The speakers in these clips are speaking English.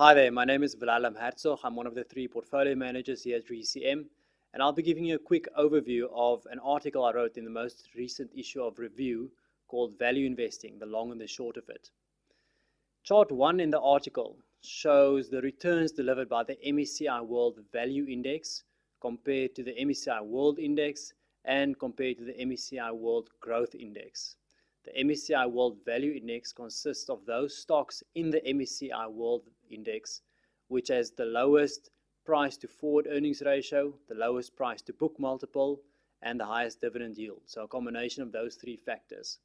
Hi there, my name is Wilhelm Hertzog. I'm one of the three portfolio managers here at RECM, and I'll be giving you a quick overview of an article I wrote in the most recent issue of Review called Value Investing, the long and the short of it. Chart 1 in the article shows the returns delivered by the MSCI World Value Index compared to the MSCI World Index and compared to the MSCI World Growth Index. The MSCI World Value Index consists of those stocks in the MSCI World Index which has the lowest price to forward earnings ratio, the lowest price to book multiple, and the highest dividend yield. So a combination of those three factors.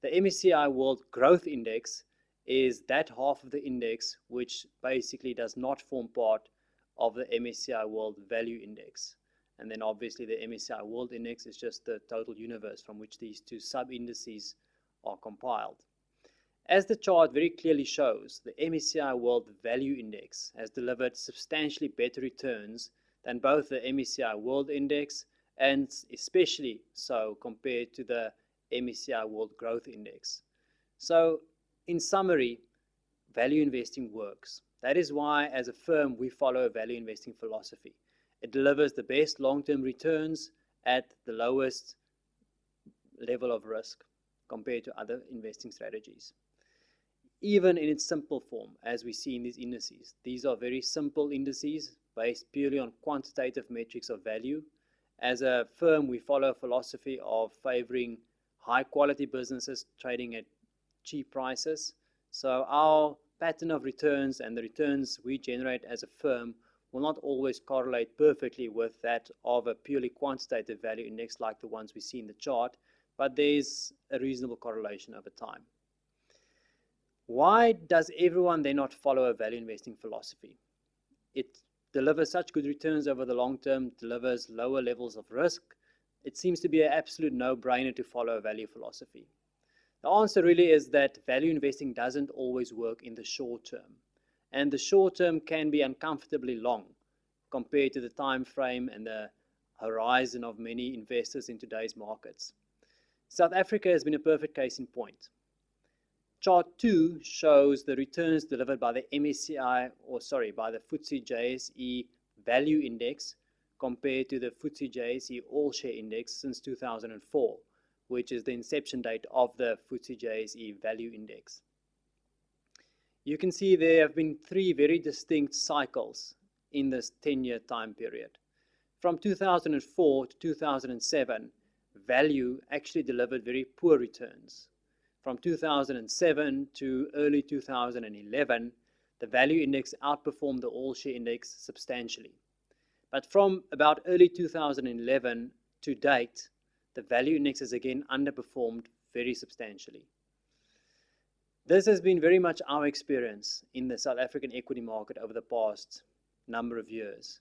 The MSCI World Growth Index is that half of the index which basically does not form part of the MSCI World Value Index. And then obviously the MSCI World Index is just the total universe from which these two sub-indices are compiled. As the chart very clearly shows, the MSCI World Value Index has delivered substantially better returns than both the MSCI World Index and especially so compared to the MSCI World Growth Index. So, in summary, value investing works. That is why, as a firm, we follow a value investing philosophy. It delivers the best long term returns at the lowest level of risk compared to other investing strategies. Even in its simple form, as we see in these indices, these are very simple indices based purely on quantitative metrics of value. As a firm, we follow a philosophy of favoring high quality businesses trading at cheap prices. So our pattern of returns and the returns we generate as a firm will not always correlate perfectly with that of a purely quantitative value index like the ones we see in the chart, but there's a reasonable correlation over time. Why does everyone then not follow a value investing philosophy? It delivers such good returns over the long term, delivers lower levels of risk. It seems to be an absolute no-brainer to follow a value philosophy. The answer really is that value investing doesn't always work in the short term. And the short term can be uncomfortably long compared to the time frame and the horizon of many investors in today's markets. South Africa has been a perfect case in point. Chart 2 shows the returns delivered by the MSCI, or sorry, by the FTSE JSE Value Index compared to the FTSE JSE All Share Index since 2004, which is the inception date of the FTSE JSE Value Index. You can see there have been three very distinct cycles in this 10-year time period. From 2004 to 2007, value actually delivered very poor returns. From 2007 to early 2011, the value index outperformed the all share index substantially. But from about early 2011 to date, the value index has again underperformed very substantially. This has been very much our experience in the South African equity market over the past number of years.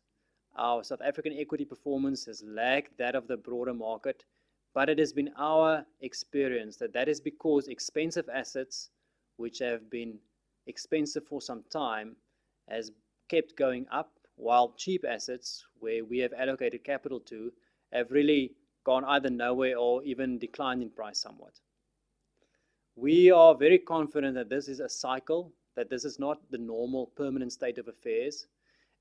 Our South African equity performance has lagged that of the broader market but it has been our experience that that is because expensive assets, which have been expensive for some time, has kept going up, while cheap assets, where we have allocated capital to, have really gone either nowhere or even declined in price somewhat. We are very confident that this is a cycle, that this is not the normal permanent state of affairs.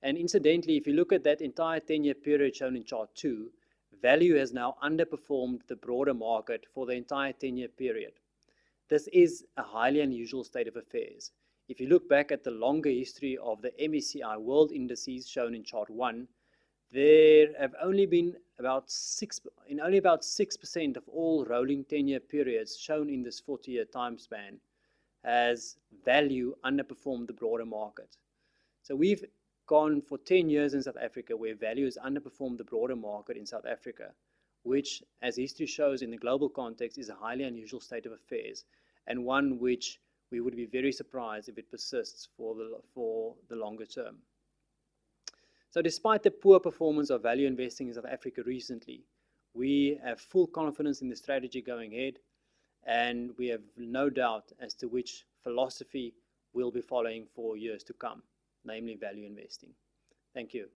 And incidentally, if you look at that entire 10 year period shown in chart 2, value has now underperformed the broader market for the entire 10 year period. This is a highly unusual state of affairs. If you look back at the longer history of the MSCI world indices shown in chart 1, there have only been about 6 in only about 6% of all rolling 10 year periods shown in this 40 year time span has value underperformed the broader market. So we've gone for 10 years in South Africa where value has underperformed the broader market in South Africa, which, as history shows in the global context, is a highly unusual state of affairs and one which we would be very surprised if it persists for the, for the longer term. So despite the poor performance of value investing in South Africa recently, we have full confidence in the strategy going ahead and we have no doubt as to which philosophy we'll be following for years to come namely value investing. Thank you.